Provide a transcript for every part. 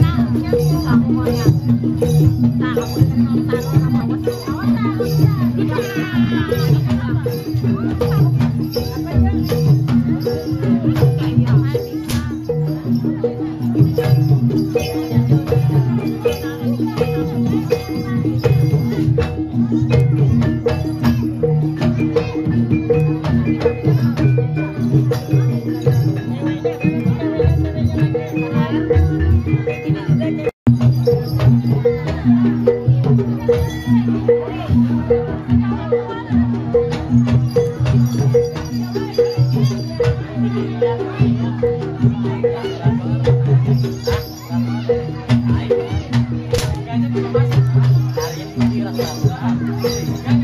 Nah, yang susah semua ya. Nah, kamu bisa nonton. いいね。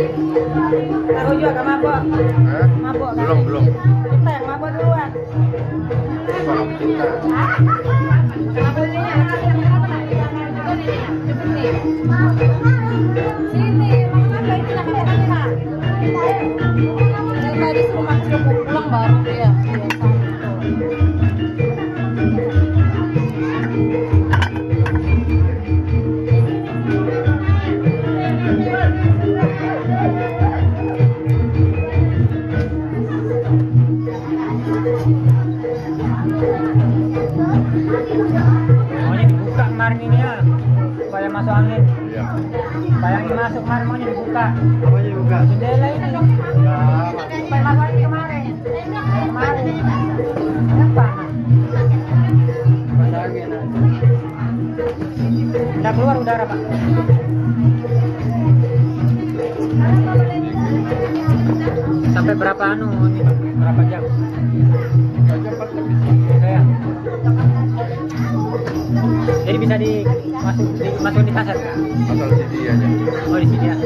Tahu juga gak mabok? Hah? Mabok kan? Belum, belum. Kita yang mabok duluan. Kalau kita Sampai berapa anu ini pak? Berapa jam? Saya. Jadi bisa di masuk di masuk di aja. Oh di sini ya.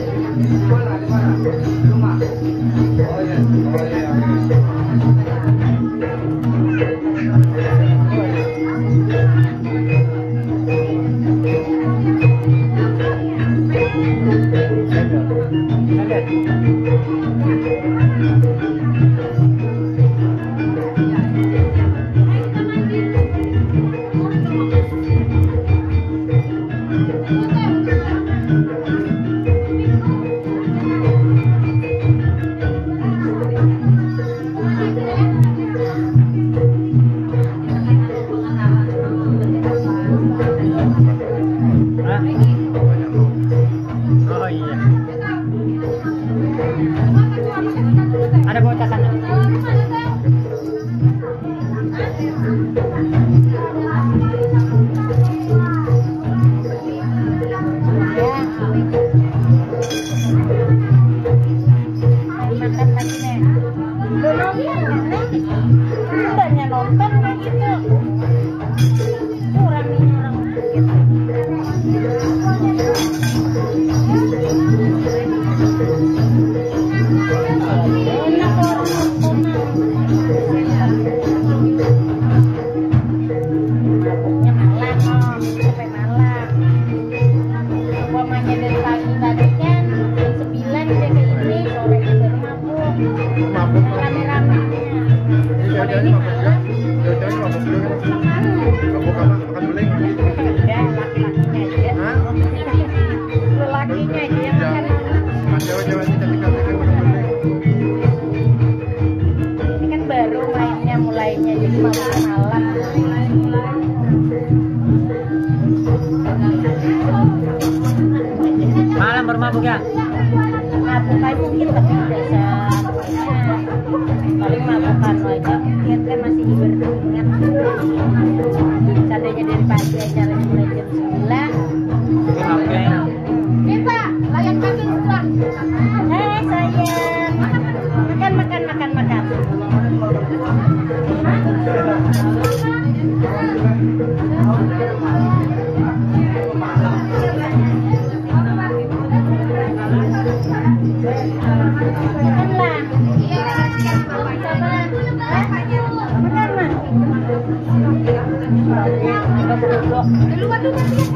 Hah? paling mah bukan aja kan masih berkeringat seandainya dari pagi aja mulai jam sembilan. Nih pak hei sayang. Makan makan makan Makan. Lupa, lupa, lupa.